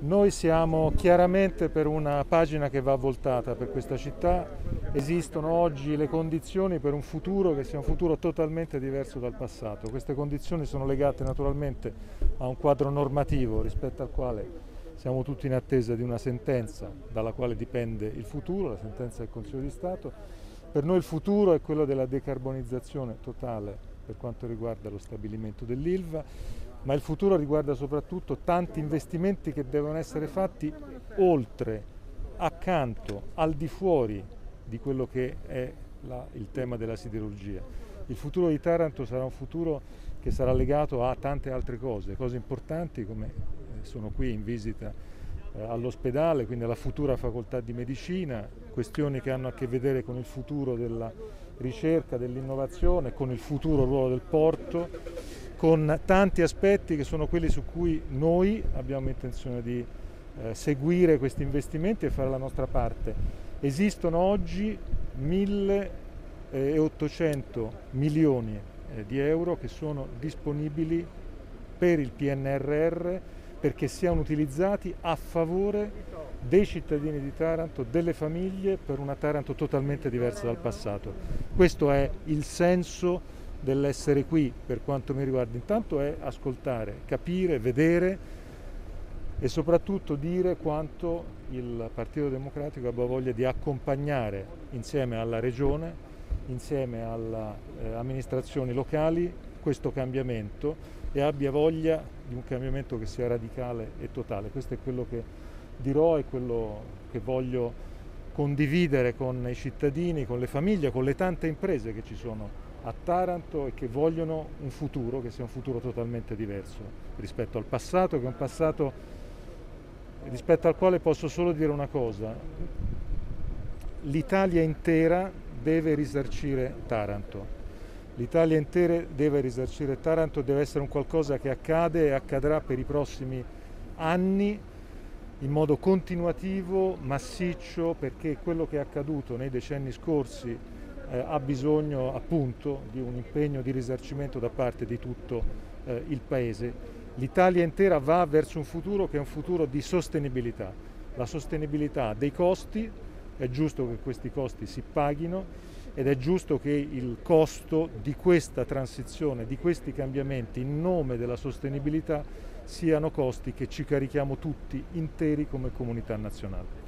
Noi siamo chiaramente per una pagina che va voltata per questa città, esistono oggi le condizioni per un futuro che sia un futuro totalmente diverso dal passato. Queste condizioni sono legate naturalmente a un quadro normativo rispetto al quale siamo tutti in attesa di una sentenza dalla quale dipende il futuro, la sentenza del Consiglio di Stato. Per noi il futuro è quello della decarbonizzazione totale per quanto riguarda lo stabilimento dell'Ilva ma il futuro riguarda soprattutto tanti investimenti che devono essere fatti oltre, accanto, al di fuori di quello che è la, il tema della siderurgia. Il futuro di Taranto sarà un futuro che sarà legato a tante altre cose, cose importanti come eh, sono qui in visita eh, all'ospedale, quindi alla futura facoltà di medicina, questioni che hanno a che vedere con il futuro della ricerca, dell'innovazione, con il futuro ruolo del porto con tanti aspetti che sono quelli su cui noi abbiamo intenzione di eh, seguire questi investimenti e fare la nostra parte. Esistono oggi 1.800 milioni eh, di euro che sono disponibili per il PNRR perché siano utilizzati a favore dei cittadini di Taranto, delle famiglie, per una Taranto totalmente diversa dal passato. Questo è il senso dell'essere qui per quanto mi riguarda intanto è ascoltare, capire, vedere e soprattutto dire quanto il Partito Democratico abbia voglia di accompagnare insieme alla Regione, insieme alle eh, amministrazioni locali questo cambiamento e abbia voglia di un cambiamento che sia radicale e totale. Questo è quello che dirò e quello che voglio condividere con i cittadini, con le famiglie, con le tante imprese che ci sono a Taranto e che vogliono un futuro che sia un futuro totalmente diverso rispetto al passato, che è un passato rispetto al quale posso solo dire una cosa, l'Italia intera deve risarcire Taranto. L'Italia intera deve risarcire Taranto, deve essere un qualcosa che accade e accadrà per i prossimi anni in modo continuativo, massiccio, perché quello che è accaduto nei decenni scorsi eh, ha bisogno appunto di un impegno di risarcimento da parte di tutto eh, il Paese. L'Italia intera va verso un futuro che è un futuro di sostenibilità. La sostenibilità dei costi, è giusto che questi costi si paghino ed è giusto che il costo di questa transizione, di questi cambiamenti in nome della sostenibilità siano costi che ci carichiamo tutti interi come comunità nazionale.